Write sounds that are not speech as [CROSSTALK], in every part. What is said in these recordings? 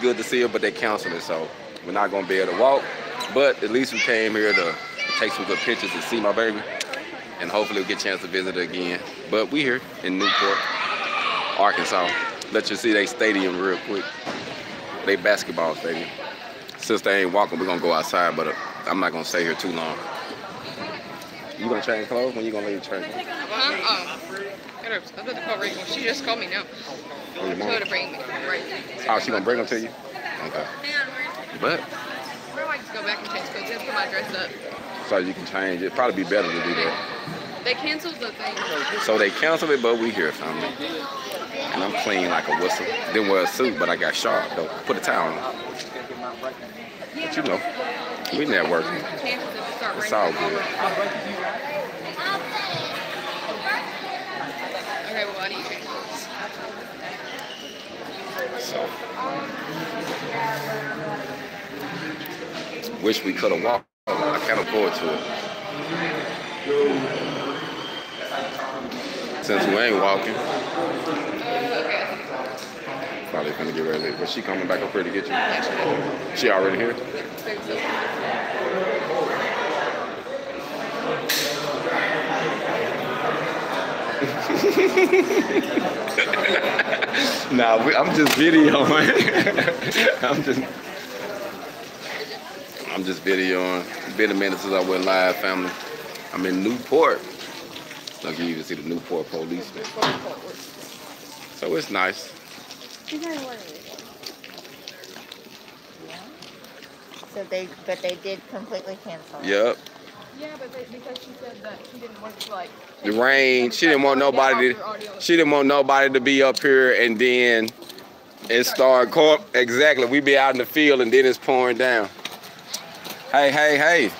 good to see her, but they canceled it, so we're not gonna be able to walk. But at least we came here to take some good pictures and see my baby, and hopefully we'll get a chance to visit her again. But we here in Newport, Arkansas. Let you see they stadium real quick. They basketball stadium. Since they ain't walking, we're gonna go outside, but uh, I'm not gonna stay here too long. You gonna change clothes? When you gonna leave clothes? Huh? Oh. Gotta, I'm about to call Rachel. She just called me now. Oh, your She mom? to bring me. Right. Oh, she gonna bring them to you? Okay. But, I might just go back and change clothes. Just put my dress up. so you can change. It'd probably be better to do that. They canceled the thing. So they canceled it, but we here, family. And I'm clean like a whistle. Didn't wear a suit, but I got sharp though. Put a towel on. But you know, we networking. It's all good. So, wish we could have walked. I can't afford to. it. Since we ain't walking, probably gonna get ready. But she coming back up here to get you. She already here. so- so- [LAUGHS] Nah, I'm just videoing. [LAUGHS] I'm just, I'm just videoing. It's been a minute since I went live, family. I'm in Newport. Look, you can see the Newport police policeman. So it's nice. So they, but they did completely cancel. Yep. Yeah, but they, because she said that she didn't want to like. The rain. She didn't want nobody to. She didn't want nobody to be up here and then it start co- exactly. We be out in the field and then it's pouring down. Hey, hey, hey.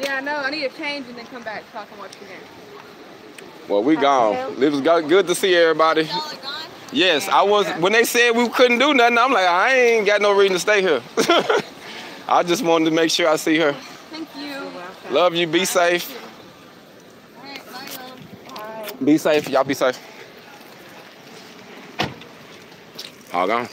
Yeah, I know. I need to change and then come back so I can watch the game. Well, we gone. It was good to see everybody. Yes, I was. When they said we couldn't do nothing, I'm like, I ain't got no reason to stay here. [LAUGHS] I just wanted to make sure I see her. Thank you. Love you. Be safe. Be safe. Y'all be safe. All gone.